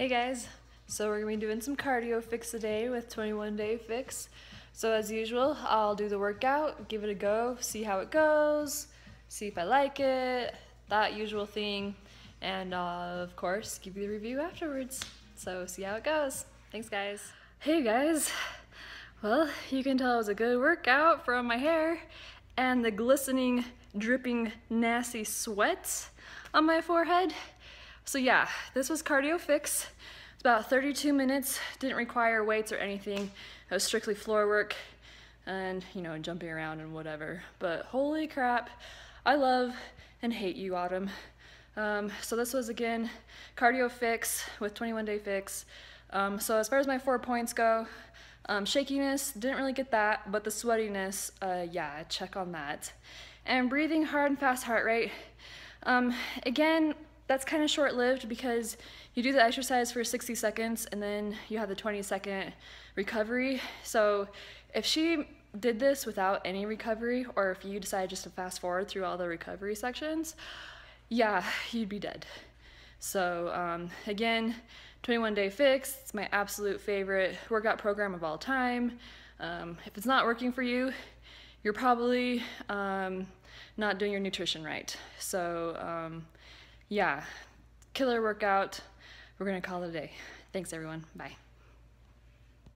Hey guys, so we're gonna be doing some cardio fix today with 21 day fix. So as usual, I'll do the workout, give it a go, see how it goes, see if I like it, that usual thing, and uh, of course, give you the review afterwards. So see how it goes. Thanks guys. Hey guys, well, you can tell it was a good workout from my hair and the glistening, dripping, nasty sweat on my forehead. So yeah, this was Cardio Fix. It's about 32 minutes, didn't require weights or anything. It was strictly floor work and, you know, jumping around and whatever. But holy crap, I love and hate you, Autumn. Um, so this was, again, Cardio Fix with 21 Day Fix. Um, so as far as my four points go, um, shakiness, didn't really get that, but the sweatiness, uh, yeah, check on that. And breathing hard and fast heart rate. Um, again, that's kind of short-lived because you do the exercise for 60 seconds and then you have the 20 second recovery. So if she did this without any recovery or if you decided just to fast forward through all the recovery sections, yeah, you'd be dead. So um, again, 21 Day Fix, it's my absolute favorite workout program of all time. Um, if it's not working for you, you're probably um, not doing your nutrition right. So um, yeah, killer workout. We're gonna call it a day. Thanks everyone, bye.